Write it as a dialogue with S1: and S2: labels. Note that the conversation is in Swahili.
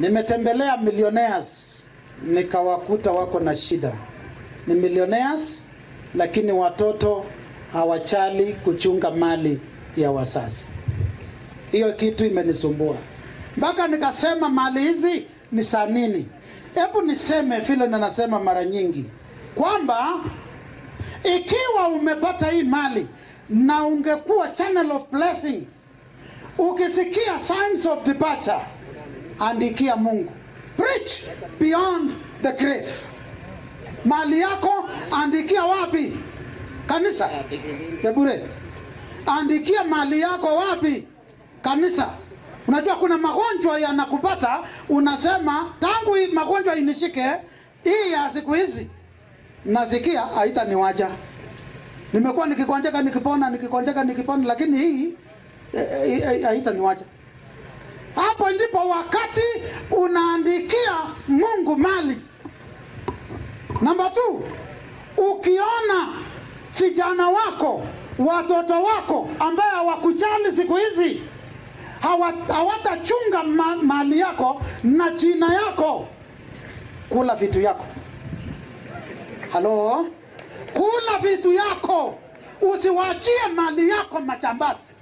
S1: Nimetembelea millionaires nikawakuta wako na shida. Ni millionaires lakini watoto hawachali kuchunga mali ya wasasi Hiyo kitu imenisumbua mpaka nikasema mali hizi ni za nini? Hebu niseme vile ninasema mara nyingi kwamba ikiwa umepata hii mali na ungekuwa channel of blessings, ukisikia signs of departure, andikia Mungu, preach beyond the grave. Mali yako andikia wapi? Kanisa ya bure. Andikia mali yako wapi? Kanisa. Unajua kuna magonjwa yanakupata, unasema tangu magonjwa inishike, hii ya siku hizi nasikia waja Nimekuwa nikikonjeka nikipona, nikikonjeka nikipona, lakini hii eh, E, haitaniwacha. Hapo ndipo wakati unaandikia Mungu mali. Namba tu, ukiona vijana wako watoto wako ambaye hawakujali siku hizi hawa- hawatachunga ma, mali yako na jina yako, kula vitu yako. Halo, kula vitu yako, usiwachie mali yako majambazi.